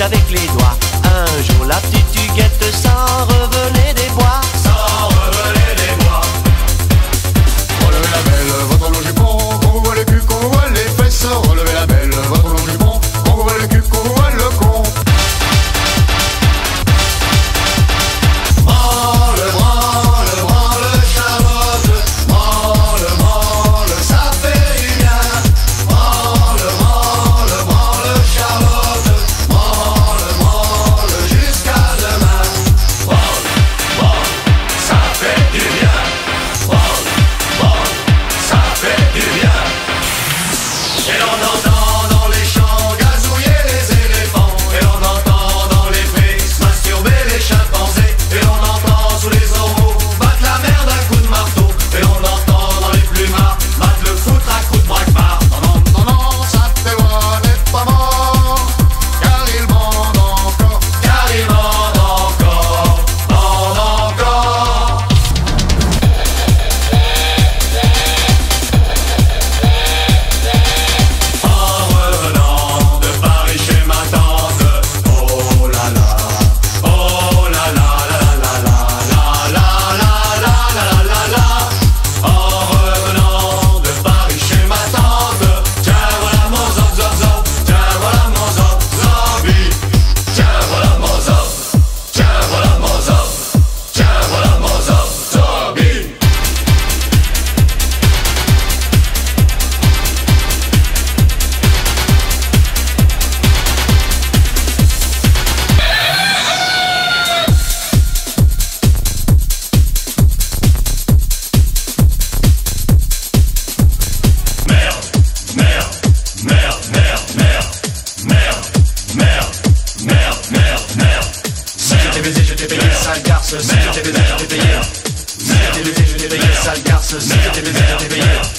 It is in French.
avec les doigts. Un jour la petite tuguette shit on the je t'ai payé, sale garce, si je t'ai baisé, je t'ai payé. Si je t'ai baisé, je t'ai payé, sale garce, si je t'ai baisé, je t'ai payé.